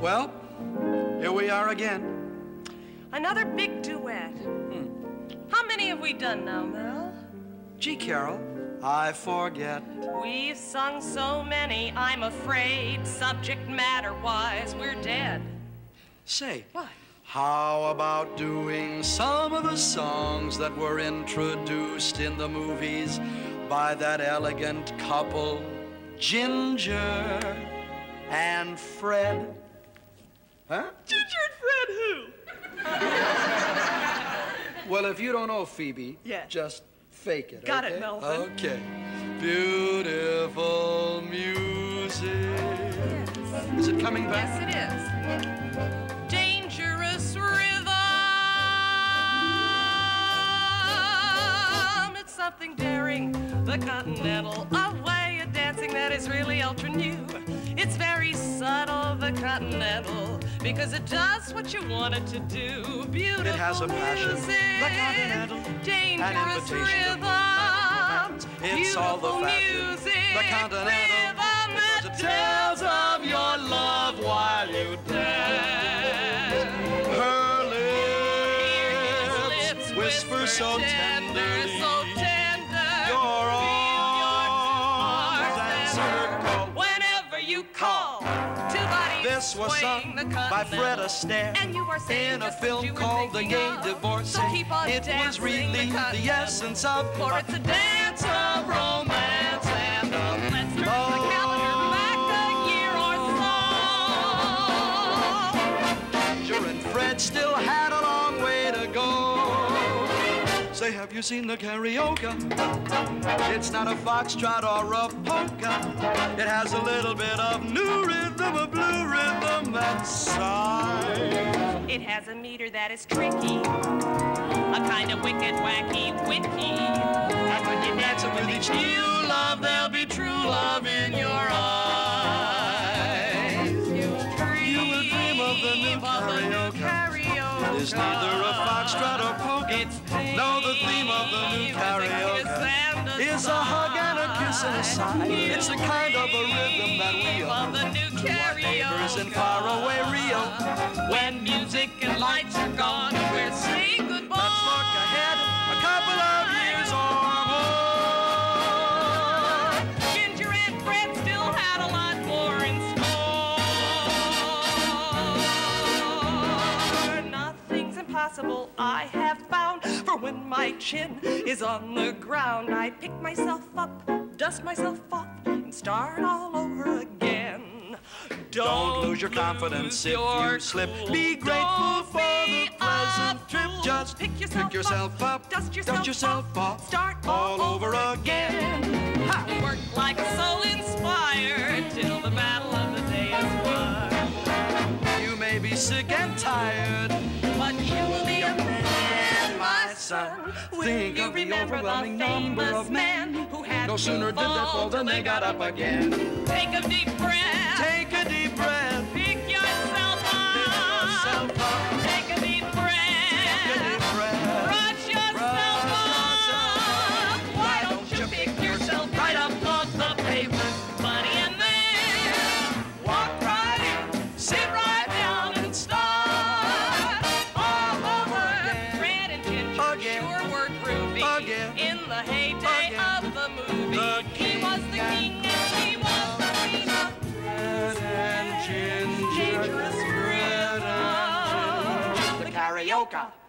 Well, here we are again. Another big duet. Hmm. How many have we done now, Mel? Gee, Carol, I forget. We've sung so many, I'm afraid, subject matter wise, we're dead. Say, What? how about doing some of the songs that were introduced in the movies by that elegant couple, Ginger and Fred? Huh? Ginger and Fred who? Well, if you don't know Phoebe, Yeah. just fake it. Got it, okay? Melvin. Okay. Beautiful music. Yes. Is it coming back? Yes, it is. Dangerous rhythm. It's something daring. The continental, a way of dancing that is really ultra new. It's very subtle, the continental, because it does what you want it to do. Beautiful It has a passion. music. The continental, dangerous an invitation to rhythm. It's all the Beautiful fashion. music. The continental, rhythm that tells of your love while you dance. Her His lips whisper so tenderly. so tender. Call, two bodies This was sung by. Fred Astaire And you saying in a film called The Gay of. Divorce. So it was really the the essence of For it's a dance of romance Say, have you seen the Carioca? It's not a foxtrot or a polka. It has a little bit of new rhythm, a blue rhythm that's sigh. It has a meter that is tricky, a kind of wicked, wacky, witty. And when you dance it with each new love, there'll be true love in your eyes. You will dream of the new Carioca. There's neither a foxtrot or. It's No, the theme of the new Carioca is a hug and a kiss and a sigh. It's the kind of a rhythm that we owe. the new Neighbors in faraway Rio. When music and lights are gone, impossible, I have found. For when my chin is on the ground, I pick myself up, dust myself off, and start all over again. Don't lose your confidence if your you slip. cool. Be grateful Don't for the pleasant trip. Just pick yourself, pick yourself up, dust yourself, off, start all over again. Ha! Work like a soul inspired till the battle of the day is won. You may be sick and tired. My Think of the overwhelming number of men who had No sooner did they fall than they got up again. Take a deep breath. Take a deep breath. And